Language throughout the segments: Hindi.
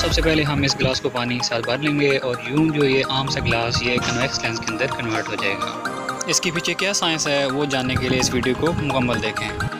सबसे पहले हम इस ग्लास को पानी के साथ भर लेंगे और यूँ जो ये आम सा ग्लास, ये कन्वेक्स लेंस के अंदर कन्वर्ट हो जाएगा। इसके पीछे क्या साइंस है, वो जानने के लिए इस वीडियो को मुकम्मल देखें।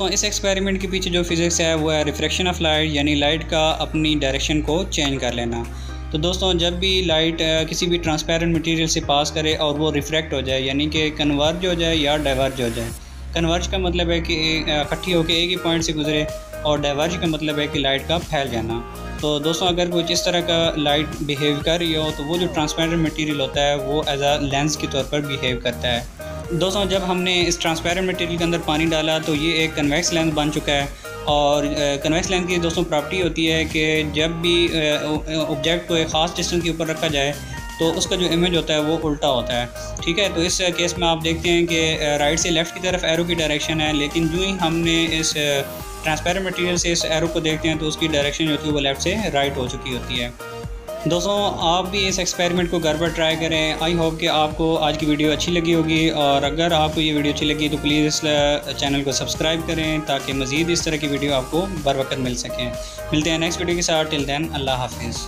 दोस्तों, इस एक्सपेरिमेंट के पीछे जो फिज़िक्स है, वो है रिफ्रेक्शन ऑफ़ लाइट यानी लाइट का अपनी डायरेक्शन को चेंज कर लेना। तो दोस्तों, जब भी लाइट किसी भी ट्रांसपेरेंट मटेरियल से पास करे और वो रिफ्रैक्ट हो जाए, यानी कि कन्वर्ज हो जाए या डाइवर्ज हो जाए। कन्वर्ज का मतलब है कि इकट्ठी होकर एक ही पॉइंट से गुजरे और डाइवर्ज का मतलब है कि लाइट का फैल जाना। तो दोस्तों, अगर कोई इस तरह का लाइट बिहेव कर रही हो तो वो जो ट्रांसपेरेंट मटेरियल होता है, वो एज आ लेंस के तौर पर बिहेव करता है। दोस्तों, जब हमने इस ट्रांसपेरेंट मटेरियल के अंदर पानी डाला तो ये एक कन्वेक्स लेंस बन चुका है। और कन्वेक्स लेंस की दोस्तों प्रॉपर्टी होती है कि जब भी ऑब्जेक्ट को एक ख़ास डिस्टेंस के ऊपर रखा जाए तो उसका जो इमेज होता है, वो उल्टा होता है। ठीक है? तो इस केस में आप देखते हैं कि राइट से लेफ़्ट की तरफ़ एरो की डायरेक्शन है, लेकिन जो ही हमने इस ट्रांसपेरेंट मटेरियल से इस एरो को देखते हैं तो उसकी डायरेक्शन जो है वो लेफ़्ट से राइट हो चुकी होती है। दोस्तों, आप भी इस एक्सपेरिमेंट को घर पर ट्राई करें। आई होप कि आपको आज की वीडियो अच्छी लगी होगी और अगर आपको ये वीडियो अच्छी लगी तो प्लीज़ इस चैनल को सब्सक्राइब करें ताकि मज़ीद इस तरह की वीडियो आपको बर वक्त मिल सकें। मिलते हैं नेक्स्ट वीडियो के साथ। टिल दैन अल्लाह हाफिज़।